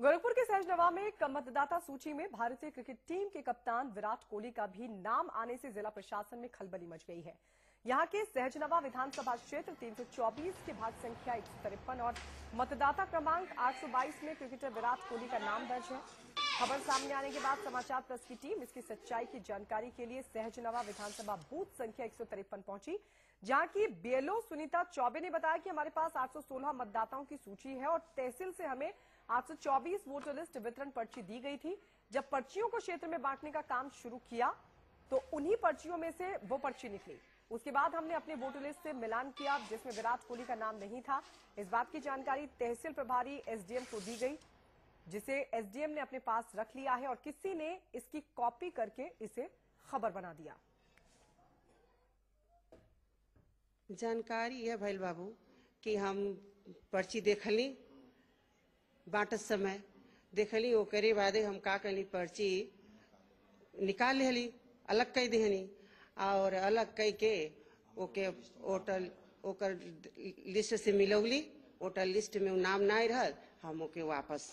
गोरखपुर के सहजनवा में मतदाता सूची में भारतीय क्रिकेट टीम के कप्तान विराट कोहली का भी नाम आने से जिला प्रशासन में खलबली मच गई है। यहाँ के सहजनवा विधानसभा क्षेत्र 324 के भाग संख्या एक और मतदाता क्रमांक 822 में क्रिकेटर विराट कोहली का नाम दर्ज है। खबर सामने आने के बाद समाचार प्रेस की टीम इसकी सच्चाई की जानकारी के लिए सहजनवा विधानसभा बूथ संख्या एक पहुँची, जहाँ की बीएलओ सुनीता चौबे ने बताया कि हमारे पास 816 मतदाताओं की सूची है और तहसील से हमें 824 वोटर लिस्ट वितरण पर्ची दी गई थी। जब पर्चियों को क्षेत्र में बांटने का काम शुरू किया तो उन्हीं पर्चियों में से वो पर्ची निकली। उसके बाद हमने अपने वोटर लिस्ट से मिलान किया, जिसमें विराट कोहली का नाम नहीं था। इस बात की जानकारी तहसील प्रभारी एसडीएम को दी गई। जिसे एसडीएम ने अपने पास रख लिया है और किसी ने इसकी कॉपी करके इसे खबर बना दिया। जानकारी है भैल बाबू कि हम पर्ची देखली, बांटत समय देखली, ओकरे बादे हम का कली पर्ची निकाल लेली, अलग कह देहनी और अलग कह के ओके वोटर ओकर लिस्ट से मिलौली वोटर लिस्ट में नाम नहीं रहल, हम ओके वापस